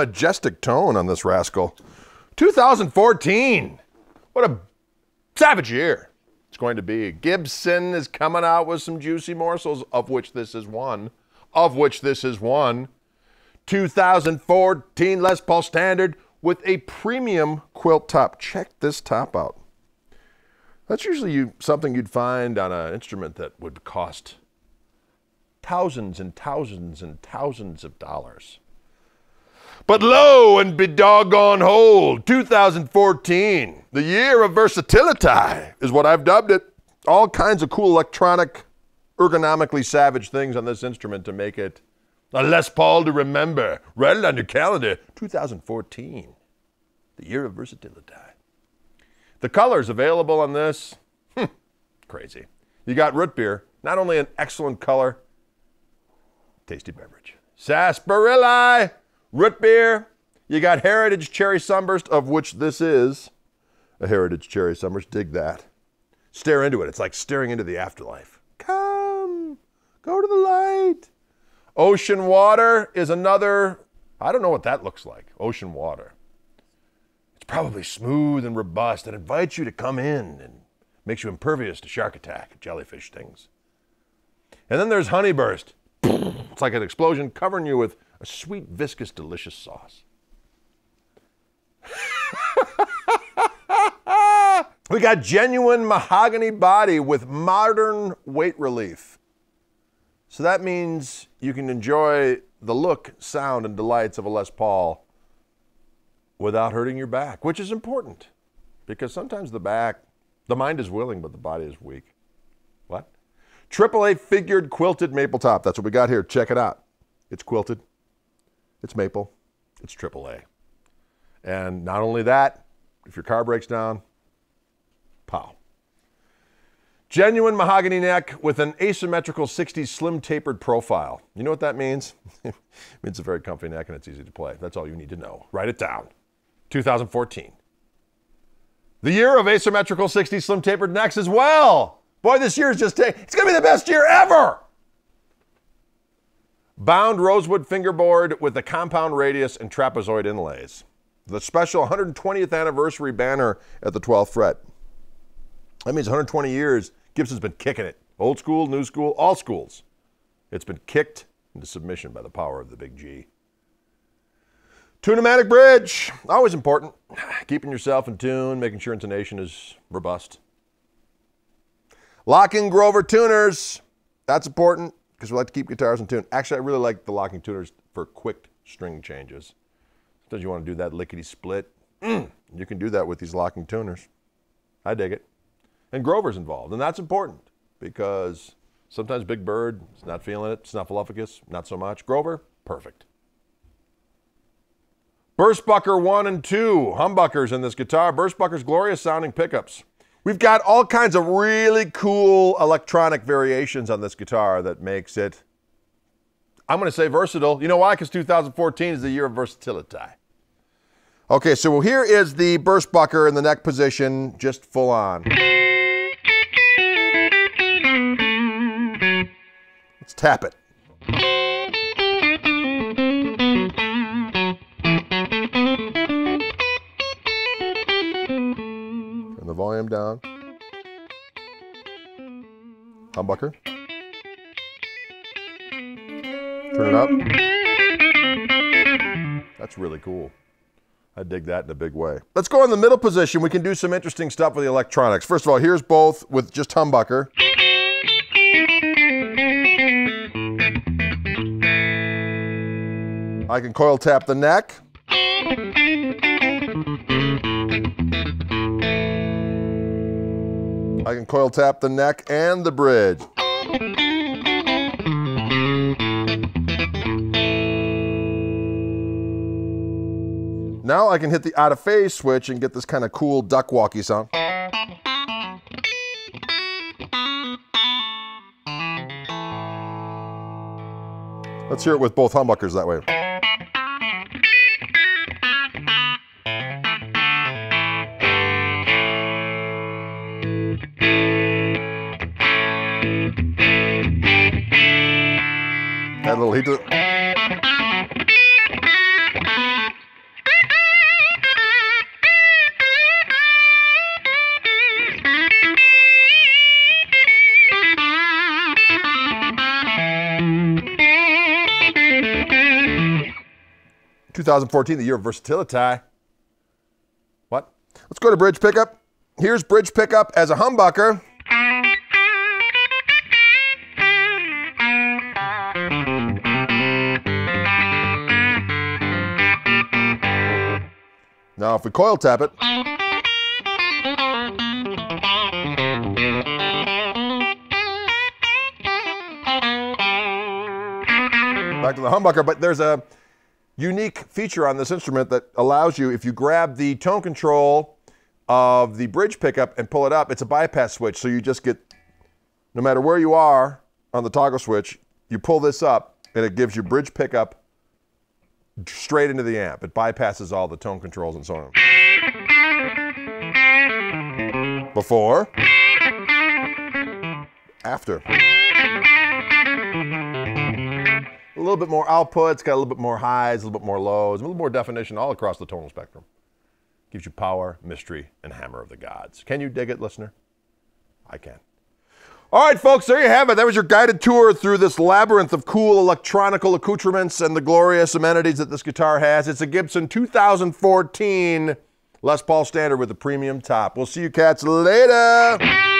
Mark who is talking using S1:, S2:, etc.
S1: majestic tone on this rascal. 2014. What a savage year it's going to be. Gibson is coming out with some juicy morsels, of which this is one. Of which this is one. 2014 Les Paul Standard with a premium quilt top. Check this top out. That's usually you, something you'd find on an instrument that would cost thousands and thousands and thousands of dollars. But lo and be doggone hold, 2014, the year of versatility is what I've dubbed it. All kinds of cool electronic, ergonomically savage things on this instrument to make it a Les Paul to remember. Write it on your calendar, 2014, the year of versatility. The colors available on this, hmm, crazy. You got root beer, not only an excellent color, tasty beverage. Sarsaparilla, root beer. You got Heritage Cherry Sunburst, of which this is a Heritage Cherry Sunburst. Dig that. Stare into it. It's like staring into the afterlife. Come, go to the light. Ocean water is another, I don't know what that looks like. Ocean water It's probably smooth and robust and invites you to come in and makes you impervious to shark attack, jellyfish stings. And then there's honey burst. It's like an explosion covering you with a sweet, viscous, delicious sauce. we got genuine mahogany body with modern weight relief. So that means you can enjoy the look, sound, and delights of a Les Paul without hurting your back, which is important because sometimes the back, the mind is willing, but the body is weak. What? AAA figured quilted maple top. That's what we got here. Check it out. It's quilted, it's maple, it's AAA. And not only that, if your car breaks down, pow. Genuine mahogany neck with an asymmetrical 60s slim tapered profile. You know what that means? it means a very comfy neck and it's easy to play. That's all you need to know. Write it down. 2014. The year of asymmetrical 60 slim tapered necks as well. Boy, this year is just, it's going to be the best year ever. Bound rosewood fingerboard with a compound radius and trapezoid inlays. The special 120th anniversary banner at the 12th fret. That means 120 years, Gibson's been kicking it. Old school, new school, all schools. It's been kicked into submission by the power of the big G. Tune-o-matic bridge, always important. Keeping yourself in tune, making sure intonation is robust. Locking Grover tuners, that's important because we like to keep guitars in tune. Actually, I really like the locking tuners for quick string changes. Sometimes you want to do that lickety split. Mm, you can do that with these locking tuners. I dig it. And Grover's involved, and that's important because sometimes Big Bird is not feeling it, Snuffleupagus, not so much. Grover, perfect. Burstbucker 1 and 2, humbuckers in this guitar. Burstbucker's glorious sounding pickups. We've got all kinds of really cool electronic variations on this guitar that makes it, I'm going to say versatile. You know why? Because 2014 is the year of versatility. Okay, so here is the Burstbucker in the neck position, just full on. Let's tap it. Volume down. Humbucker. Turn it up. That's really cool. I dig that in a big way. Let's go in the middle position. We can do some interesting stuff with the electronics. First of all, here's both with just humbucker. I can coil tap the neck. I can coil tap the neck and the bridge. Now I can hit the out of phase switch and get this kind of cool duck walkie sound. Let's hear it with both humbuckers that way. That little he. Two thousand fourteen, the year of versatility. What? Let's go to bridge pickup. Here's bridge pickup as a humbucker. Now, if we coil tap it, back to the humbucker, but there's a unique feature on this instrument that allows you, if you grab the tone control of the bridge pickup and pull it up, it's a bypass switch. So you just get, no matter where you are on the toggle switch, you pull this up and it gives you bridge pickup straight into the amp. It bypasses all the tone controls and so on. Before, after. A little bit more output, it's got a little bit more highs, a little bit more lows, a little more definition all across the tonal spectrum. Gives you power, mystery, and hammer of the gods. Can you dig it, listener? I can. All right, folks, there you have it. That was your guided tour through this labyrinth of cool electronical accoutrements and the glorious amenities that this guitar has. It's a Gibson 2014 Les Paul Standard with a premium top. We'll see you cats later.